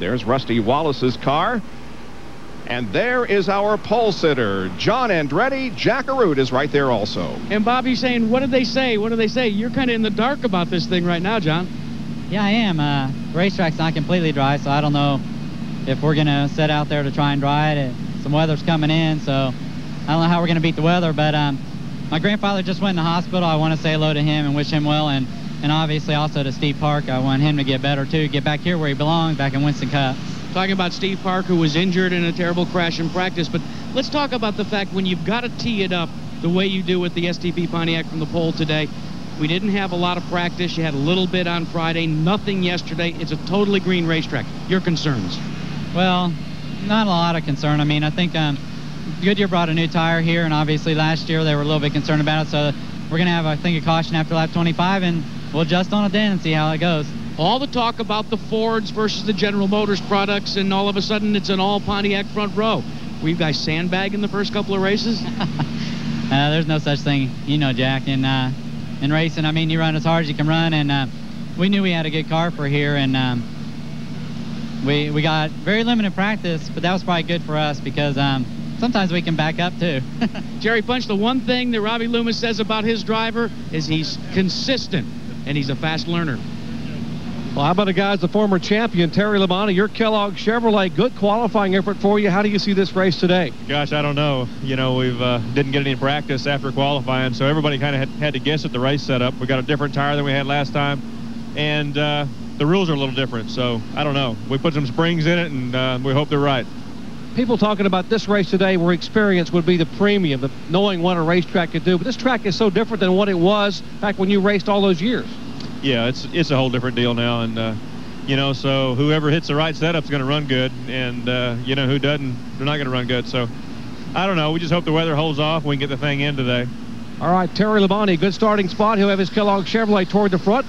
There's Rusty Wallace's car. And there is our pole sitter, John Andretti. Jack Arute is right there also. And Bobby's saying, what did they say? What did they say? You're kind of in the dark about this thing right now, John. Yeah, I am. Uh, racetrack's not completely dry, so I don't know if we're going to set out there to try and dry it. Some weather's coming in, so I don't know how we're going to beat the weather. But um, my grandfather just went in the hospital. I want to say hello to him and wish him well. And, and obviously also to Steve Park. I want him to get better, too, get back here where he belongs, back in Winston Cup talking about Steve Park, who was injured in a terrible crash in practice. But let's talk about the fact when you've got to tee it up the way you do with the STP Pontiac from the pole today. We didn't have a lot of practice. You had a little bit on Friday, nothing yesterday. It's a totally green racetrack. Your concerns? Well, not a lot of concern. I mean, I think um, Goodyear brought a new tire here, and obviously last year they were a little bit concerned about it. So we're going to have, I think, a caution after lap 25, and we'll adjust on it then and see how it goes all the talk about the Fords versus the General Motors products, and all of a sudden it's an all Pontiac front row. Were you guys sandbagging the first couple of races? uh, there's no such thing, you know, Jack. In uh, in racing, I mean, you run as hard as you can run, and uh, we knew we had a good car for here, and um, we we got very limited practice, but that was probably good for us because um, sometimes we can back up too. Jerry Punch, the one thing that Robbie Loomis says about his driver is he's consistent and he's a fast learner. Well, how about a guy as the former champion, Terry Labonte, your Kellogg Chevrolet, good qualifying effort for you. How do you see this race today? Gosh, I don't know. You know, we've uh, didn't get any practice after qualifying, so everybody kind of had, had, to guess at the race setup. We got a different tire than we had last time, and uh, the rules are a little different, so I don't know. We put some springs in it, and uh, we hope they're right. People talking about this race today where experience would be the premium, of knowing what a racetrack could do, but this track is so different than what it was back when you raced all those years yeah, it's it's a whole different deal now, and uh, you know, so whoever hits the right setup is going to run good, and uh, you know who doesn't, they're not going to run good. So I don't know. We just hope the weather holds off. We can get the thing in today. All right, Terry Labonte, good starting spot. He'll have his Kellogg Chevrolet toward the front.